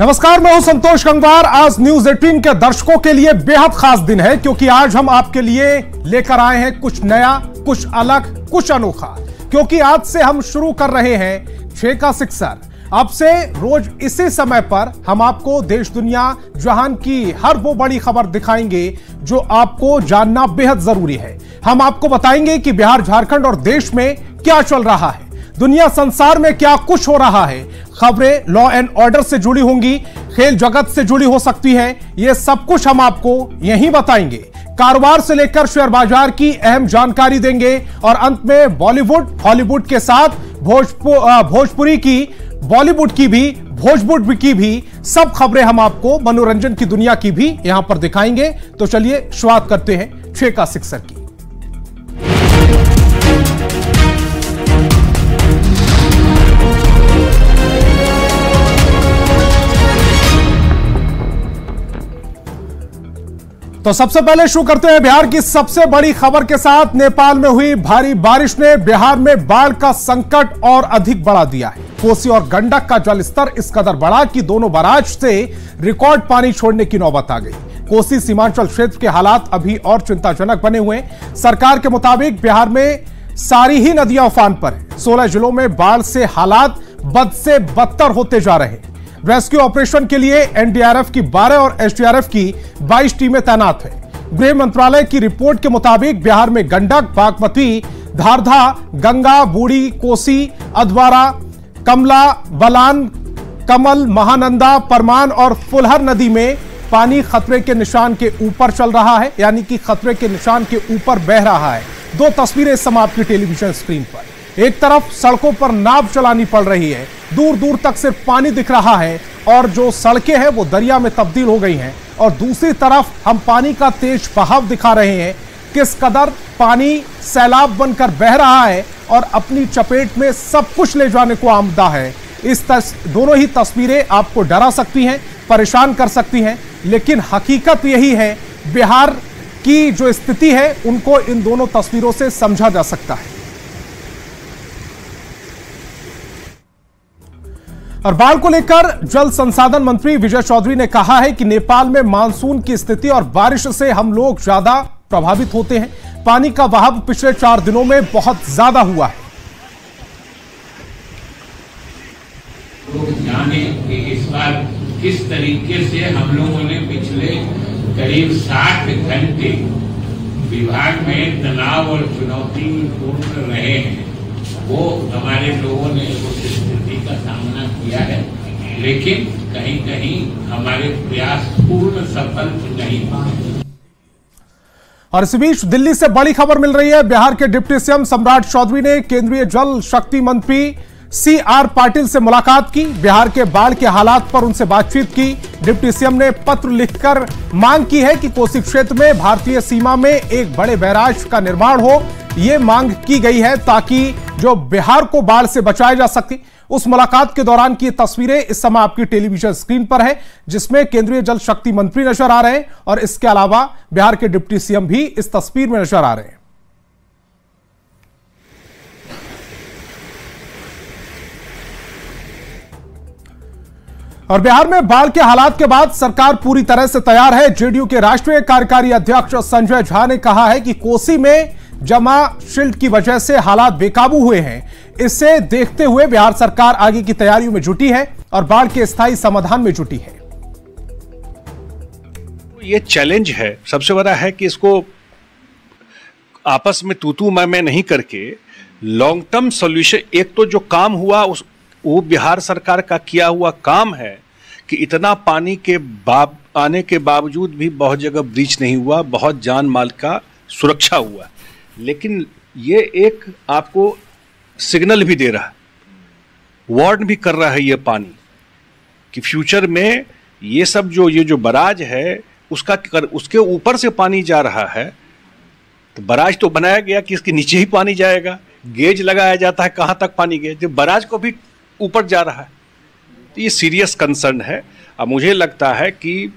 नमस्कार, मैं हूँ संतोष गंगवार। आज न्यूज़ 18 के दर्शकों के लिए बेहद खास दिन है, क्योंकि आज हम आपके लिए लेकर आए हैं कुछ नया, कुछ अलग, कुछ अनोखा। क्योंकि आज से हम शुरू कर रहे हैं छे का सिक्सर। अब से रोज इसी समय पर हम आपको देश दुनिया, जहान की हर वो बड़ी खबर दिखाएँगे, जो आपको जानना बेहद ज़रूरी है। हम आपको बताएँगे कि बिहार, झारखंड और देश में क्या चल रहा है। दुनिया संसार में क्या कुछ हो रहा है? खबरें लॉ एंड ऑर्डर से जुड़ी होंगी, खेल जगत से जुड़ी हो सकती है, ये सब कुछ हम आपको यहीं बताएँगे। कारोबार से लेकर शेयर बाज़ार की अहम जानकारी देंगे और अंत में बॉलीवुड, हॉलीवुड के साथ भोजपुर की, बॉलीवुड की भी, भोजपुर की भी सब खबरें हम आपको मनोरंजन की दुनिया की भी यहाँ पर दिखाएँगे। तो चलिए शुरुआत करते हैं, छह का सिक्सर की। तो सबसे पहले शुरू करते हैं बिहार की सबसे बड़ी खबर के साथ। नेपाल में हुई भारी बारिश ने बिहार में बाढ़ का संकट और अधिक बढ़ा दिया है। कोसी और गंडक का जलस्तर इस कदर बढ़ा कि दोनों बराज से रिकॉर्ड पानी छोड़ने की नौबत आ गई। कोसी सीमांचल क्षेत्र के हालात अभी और चिंताजनक बने हुए सरकार के मुताबिक बिहार में सारी ही नदियाँ उफान पर है। सोलह जिलों में बाढ़ से हालात बद से बदतर होते जा रहे हैं। रेस्क्यू ऑपरेशन के लिए एनडीआरएफ की 12 और एसडीआरएफ की 22 टीमें तैनात हैं। गृह मंत्रालय की रिपोर्ट के मुताबिक बिहार में गंडक, बागमती, धारधा, गंगा, बूढ़ी, कोसी, अधवारा, कमला, बलान, कमल, महानंदा, परमान और फुलहर नदी में पानी खतरे के निशान के ऊपर चल रहा है, यानी कि खतरे के निशान के ऊपर बह रहा है। दो तस्वीरें समय आपकी टेलीविज़न स्क्रीन पर। एक तरफ़ सड़कों पर नाव चलानी पड़ रही है दूर दूर तक सिर्फ़ पानी दिख रहा है और जो सड़कें हैं वो दरिया में तब्दील हो गई हैं। और दूसरी तरफ़ हम पानी का तेज बहाव दिखा रहे हैं। किस कदर पानी सैलाब बनकर बह रहा है और अपनी चपेट में सब कुछ ले जाने को आमदा है। इस तस, दोनों ही तस्वीरें आपको डरा सकती हैं परेशान कर सकती हैं लेकिन हकीकत यही है बिहार की जो स्थिति है उनको इन दोनों तस्वीरों से समझा जा सकता है। और बाढ़ को लेकर जल संसाधन मंत्री विजय चौधरी ने कहा है कि नेपाल में मानसून की स्थिति और बारिश से हम लोग ज़्यादा प्रभावित होते हैं। पानी का बहाव पिछले चार दिनों में बहुत ज़्यादा हुआ है। जाने कि इस बार किस तरीके से हम लोगों ने पिछले करीब 60 घंटे विभाग में तनाव और चुनौती पूर्ण रहे हैं। वो हमारे लोगों ने उस स्थिति का किया है। लेकिन कहीं कहीं हमारे प्रयास पूर्ण सफल नहीं हुए। और इस बीच दिल्ली से बड़ी खबर मिल रही है। बिहार के डिप्टी सीएम सम्राट चौधरी ने केंद्रीय जल शक्ति मंत्री सी आर पाटिल से मुलाकात की। बिहार के बाढ़ के हालात पर उनसे बातचीत की। डिप्टी सीएम ने पत्र लिखकर मांग की है कि कोसी क्षेत्र में भारतीय सीमा में एक बड़े बैराज का निर्माण हो। ये मांग की गई है ताकि जो बिहार को बाढ़ से बचाया जा सके उस मुलाकात के दौरान की तस्वीरें इस समय आपकी टेलीविज़न स्क्रीन पर है, जिसमें केंद्रीय जल शक्ति मंत्री नज़र आ रहे हैं और इसके अलावा बिहार के डिप्टी सीएम भी इस तस्वीर में नज़र आ रहे हैं। और बिहार में बाढ़ के हालात के बाद सरकार पूरी तरह से तैयार है। जेडीयू के राष्ट्रीय कार्यकारी अध्यक्ष संजय झा ने कहा है कि कोसी में जमा शिल्ड की वजह से हालात बेकाबू हुए हैं। इसे देखते हुए बिहार सरकार आगे की तैयारियों में जुटी है और बाढ़ के स्थायी समाधान में जुटी है। ये चैलेंज है। सबसे बड़ा है कि इसको आपस में तूतू मैं मैं नहीं करके लॉन्ग टर्म सॉल्यूशन एक तो जो काम हुआ, उस वो बिहार सरकार का किया हुआ काम है कि इतना पानी के बाब आने के बावजूद भी बहुत जगह ब्रीच नहीं हुआ, बहुत जान माल का सुरक्षा हुआ। लेकिन ये एक आपको सिग्नल भी दे रहा है। वार्न भी कर रहा है ये पानी कि फ्यूचर में ये सब जो ये जो बराज है उसका कर, उसके ऊपर से पानी जा रहा है। तो बराज तो बनाया गया कि इसके नीचे ही पानी जाएगा। गेज लगाया जाता है कहाँ तक पानी गया। जब बराज को भी ऊपर जा रहा है तो ये सीरियस कंसर्न है। अब मुझे लगता है कि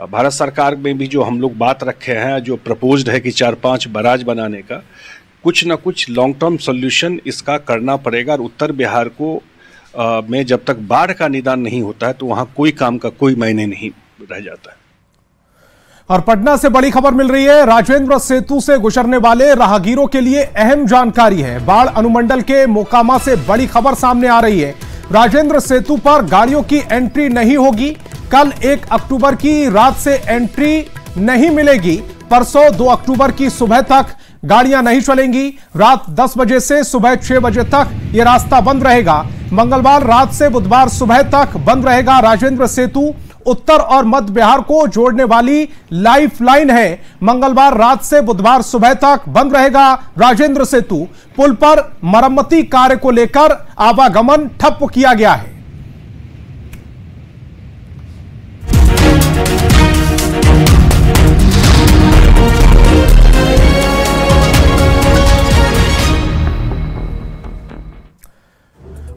भारत सरकार में भी जो हम लोग बात रखे हैं जो प्रपोज्ड है कि चार पाँच बराज बनाने का कुछ ना कुछ लॉन्ग टर्म सोल्यूशन इसका करना पड़ेगा और उत्तर बिहार को अ, में जब तक बाढ़ का निदान नहीं होता है तो वहाँ कोई काम का कोई मायने नहीं रह जाता है। और पटना से बड़ी खबर मिल रही है राजेंद्र सेतु से गुजरने वाले राहगीरों के लिए अहम जानकारी है। बाढ़ अनुमंडल के मोकामा से बड़ी खबर सामने आ रही है। राजेंद्र सेतु पर गाड़ियों की एंट्री नहीं होगी कल एक अक्टूबर की रात से एंट्री नहीं मिलेगी। परसों दो अक्टूबर की सुबह तक गाड़ियाँ नहीं चलेंगी। रात 10 बजे से सुबह 6 बजे तक यह रास्ता बंद रहेगा। मंगलवार रात से बुधवार सुबह तक बंद रहेगा। राजेंद्र सेतु, उत्तर और मध्य बिहार को जोड़ने वाली लाइफ लाइन है। मंगलवार रात से बुधवार सुबह तक बंद रहेगा राजेंद्र सेतु। पुल पर मरम्मती कार्य को लेकर आवागमन ठप किया गया है।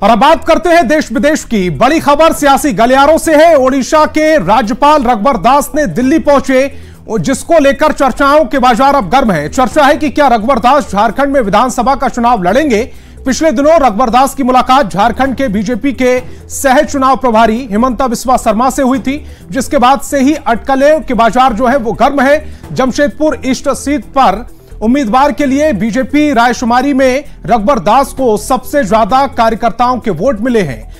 और अब बात करते हैं देश विदेश की। बड़ी खबर सियासी गलियारों से है। ओडिशा के राज्यपाल रघुबर दास ने दिल्ली पहुँचे, जिसको लेकर चर्चाओं के बाज़ार अब गर्म है। चर्चा है कि क्या रघुबर दास झारखंड में विधानसभा का चुनाव लड़ेंगे? पिछले दिनों रघुबर दास की मुलाकात झारखंड के बीजेपी के सह चुनाव प्रभारी हिमंता बिस्वा शर्मा से हुई थी, जिसके बाद से ही अटकलें के बाज़ार जो है वो गर्म है। जमशेदपुर ईस्ट सीट पर उम्मीदवार के लिए बीजेपी रायशुमारी में रघुबर दास को सबसे ज़्यादा कार्यकर्ताओं के वोट मिले हैं।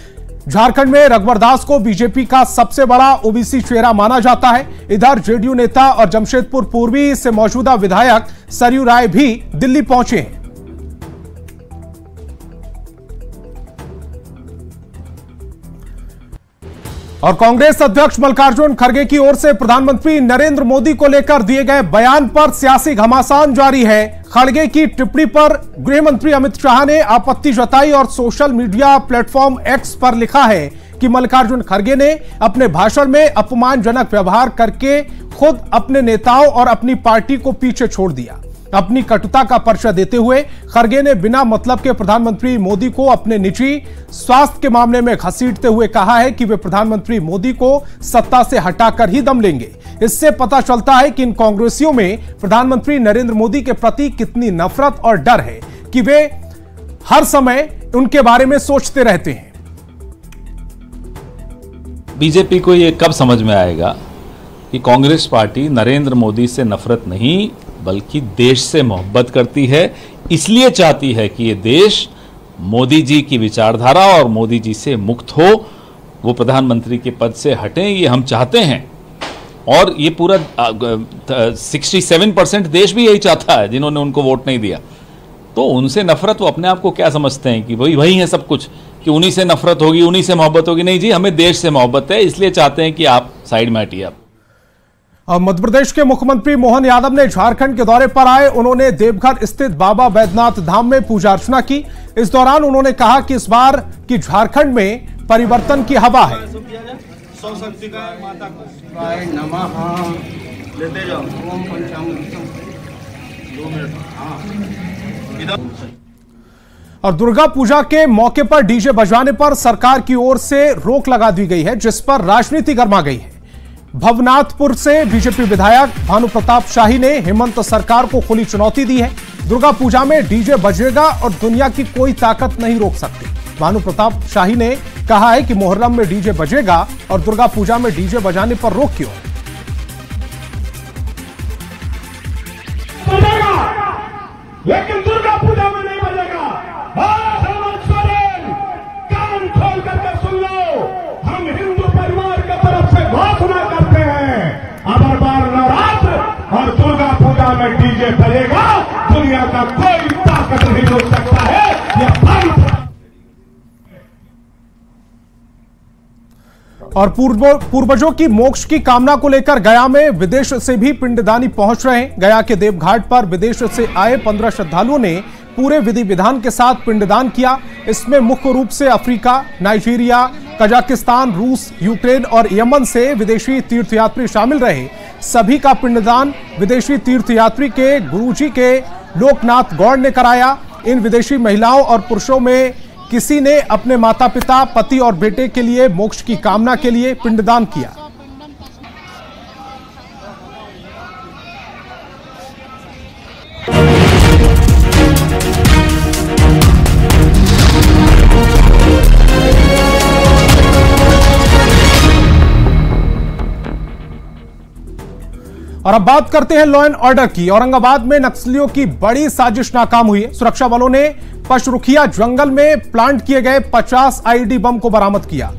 झारखंड में रघुबर दास को बीजेपी का सबसे बड़ा ओबीसी चेहरा माना जाता है। इधर जेडीयू नेता और जमशेदपुर पूर्वी से मौजूदा विधायक सरयू राय भी दिल्ली पहुँचे हैं। और कांग्रेस अध्यक्ष मल्लिकार्जुन खड़गे की ओर से प्रधानमंत्री नरेंद्र मोदी को लेकर दिए गए बयान पर सियासी घमासान जारी है। खड़गे की टिप्पणी पर गृह मंत्री अमित शाह ने आपत्ति जताई और सोशल मीडिया प्लेटफॉर्म एक्स पर लिखा है कि मल्लिकार्जुन खड़गे ने अपने भाषण में अपमानजनक व्यवहार करके खुद अपने नेताओं और अपनी पार्टी को पीछे छोड़ दिया। अपनी कटुता का परिचय देते हुए खरगे ने बिना मतलब के प्रधानमंत्री मोदी को अपने निजी स्वास्थ्य के मामले में घसीटते हुए कहा है कि वे प्रधानमंत्री मोदी को सत्ता से हटाकर ही दम लेंगे। इससे पता चलता है कि इन कांग्रेसियों में प्रधानमंत्री नरेंद्र मोदी के प्रति कितनी नफरत और डर है कि वे हर समय उनके बारे में सोचते रहते हैं। बीजेपी को ये कब समझ में आएगा कि कांग्रेस पार्टी नरेंद्र मोदी से नफरत नहीं बल्कि देश से मोहब्बत करती है, इसलिए चाहती है कि ये देश मोदी जी की विचारधारा और मोदी जी से मुक्त हो। वो प्रधानमंत्री के पद से हटें, ये हम चाहते हैं। और ये पूरा सिक्सटी सेवन परसेंट देश भी यही चाहता है, जिन्होंने उनको वोट नहीं दिया। तो उनसे नफरत, वो अपने आप को क्या समझते हैं कि वही वही है सब कुछ, कि उन्हीं से नफरत होगी, उन्हीं से मोहब्बत होगी? नहीं जी, हमें देश से मोहब्बत है, इसलिए चाहते हैं कि आप साइड में हटिए आप। मध्य प्रदेश के मुख्यमंत्री मोहन यादव ने झारखंड के दौरे पर आए। उन्होंने देवघर स्थित बाबा बैद्यनाथ धाम में पूजा अर्चना की। इस दौरान उन्होंने कहा कि इस बार की झारखंड में परिवर्तन की हवा है। और दुर्गा पूजा के मौके पर डीजे बजवाने पर सरकार की ओर से रोक लगा दी गई है, जिस पर राजनीति गर्मा गई है। भवनाथपुर से बीजेपी विधायक भानु प्रताप शाही ने हेमंत सरकार को खुली चुनौती दी है। दुर्गा पूजा में डीजे बजेगा और दुनिया की कोई ताकत नहीं रोक सकती। भानु प्रताप शाही ने कहा है कि मोहर्रम में डीजे बजेगा और दुर्गा पूजा में डीजे बजाने पर रोक क्यों? लेकिन दुर्गा पूजा में नहीं बजेगा हाँ, हेमंत सोरेन कान खोल करके सुन लो हम हिंदू परिवार की तरफ़ से घोषणा करते हैं अबर बार नवरात्र और दुर्गा पूजा में डीजे बजेगा दुनिया का कोई ताकत नहीं रोक सकता है। यह और पूर्व पूर्वजों की मोक्ष की कामना को लेकर गया में विदेश से भी पिंडदानी पहुँच रहे हैं। गया के देवघाट पर विदेश से आए पंद्रह श्रद्धालुओं ने पूरे विधि विधान के साथ पिंडदान किया। इसमें मुख्य रूप से अफ्रीका, नाइजीरिया, कजाकिस्तान, रूस, यूक्रेन और यमन से विदेशी तीर्थयात्री शामिल रहे। सभी का पिंडदान विदेशी तीर्थयात्री के, गुरुजी के, लोकनाथ गौड़ ने कराया। इन विदेशी महिलाओं और पुरुषों में किसी ने अपने माता पिता पति और बेटे के लिए मोक्ष की कामना के लिए पिंडदान किया। और अब बात करते हैं लॉ एंड ऑर्डर की। औरंगाबाद में नक्सलियों की बड़ी साजिश नाकाम हुई। है सुरक्षा बलों ने पशरुखिया जंगल में प्लांट किए गए 50 आईडी बम को बरामद किया।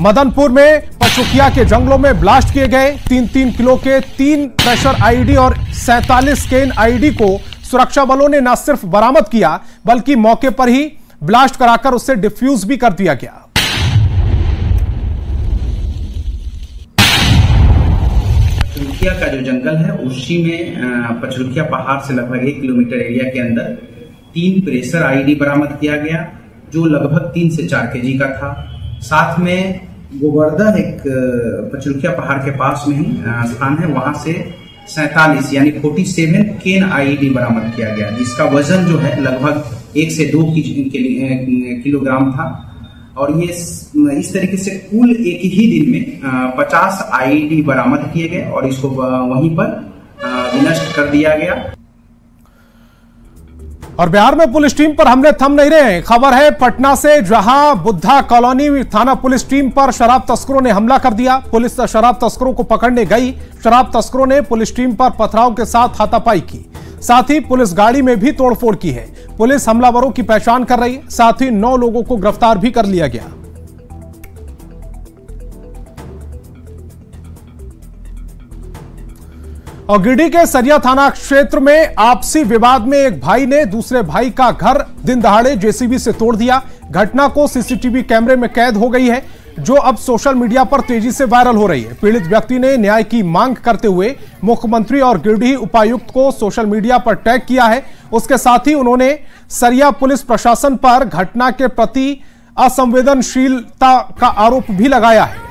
मदनपुर में पशरुखिया के जंगलों में ब्लास्ट किए गए। तीन तीन किलो के तीन प्रेशर आईडी और सैतालीस केन आईडी को सुरक्षा बलों ने न सिर्फ़ बरामद किया, बल्कि मौके पर ही ब्लास्ट कराकर उसे डिफ्यूज भी कर दिया गया। पचरुखिया का जो जंगल है, उसी में पचरुखिया पहाड़ से लगभग एक किलोमीटर एरिया के अंदर तीन प्रेशर आईडी बरामद किया गया, जो लगभग तीन से चार केजी का था। साथ में गोवर्धन एक पचरुखिया पहाड़ के पास में ही स्थान है, वहाँ से सैतालीस, यानी 47 केन आईडी बरामद किया गया, जिसका वज़न जो है लगभग एक से दो किलोग्राम था। और ये इस तरीके से कुल एक ही दिन में पचास आईडी बरामद किए गए और इसको वहीं पर विनष्ट कर दिया गया। और बिहार में पुलिस टीम पर हमले थम नहीं रहे खबर है, पटना से जहाँ बुद्धा कॉलोनी थाना पुलिस टीम पर शराब तस्करों ने हमला कर दिया। पुलिस शराब तस्करों को पकड़ने गई। शराब तस्करों ने पुलिस टीम पर पथराव के साथ हाथापाई की। साथ ही पुलिस गाड़ी में भी तोड़फोड़ की है। पुलिस हमलावरों की पहचान कर रही है। साथ ही नौ लोगों को गिरफ़्तार भी कर लिया गया। और गिरिडीह के सरिया थाना क्षेत्र में आपसी विवाद में एक भाई ने दूसरे भाई का घर, दिन दहाड़े जेसीबी से तोड़ दिया। घटना को सीसीटीवी कैमरे में कैद हो गई है। जो अब सोशल मीडिया पर तेज़ी से वायरल हो रही है। पीड़ित व्यक्ति ने न्याय की मांग करते हुए मुख्यमंत्री और गिरिडीह उपायुक्त को सोशल मीडिया पर टैग किया है। उसके साथ ही उन्होंने सरिया पुलिस प्रशासन पर घटना के प्रति असंवेदनशीलता का आरोप भी लगाया है।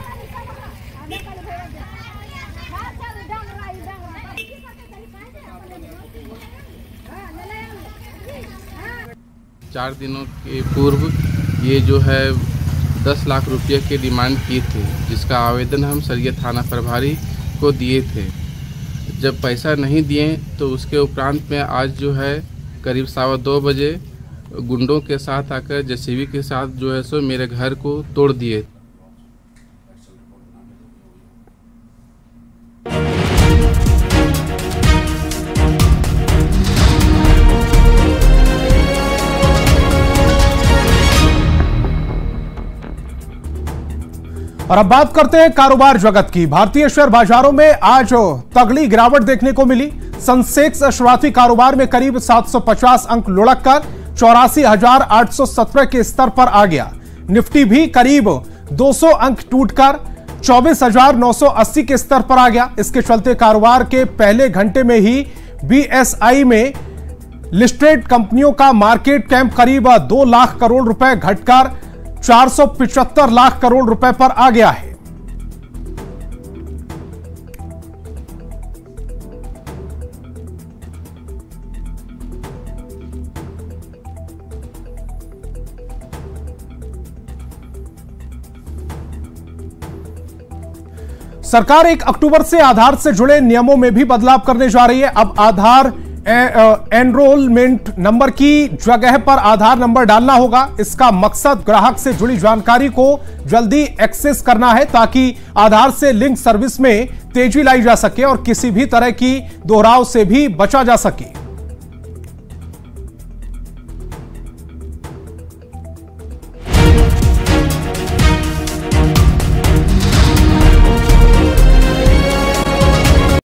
चार दिनों के पूर्व ये जो है दस लाख रुपये की डिमांड की थी, जिसका आवेदन हम सरिया थाना प्रभारी को दिए थे। जब पैसा नहीं दिए तो उसके उपरांत में आज जो है, करीब सवा दो बजे गुंडों के साथ आकर, जेसीबी के साथ जो है, सो मेरे घर को तोड़ दिए। और अब बात करते हैं कारोबार जगत की। भारतीय शेयर बाजारों में आज तगड़ी गिरावट देखने को मिली। संसेक्स शुरुआती कारोबार में करीब 750 अंक लुढ़क कर चौरासी के स्तर पर आ गया। निफ्टी भी करीब 200 अंक टूटकर 24,980 के स्तर पर आ गया। इसके चलते कारोबार के पहले घंटे में ही बीएसआई में लिस्टेड कंपनियों का मार्केट कैंप करीब दो लाख करोड़ रुपए घटकर 475 लाख करोड़ रुपए पर आ गया है। सरकार एक अक्टूबर से आधार से जुड़े नियमों में भी बदलाव करने जा रही है। अब आधार एनरोलमेंट नंबर की जगह पर आधार नंबर डालना होगा। इसका मकसद ग्राहक से जुड़ी जानकारी को जल्दी एक्सेस करना है ताकि आधार से लिंक सर्विस में तेज़ी लाई जा सके और किसी भी तरह की दोहराव से भी बचा जा सके।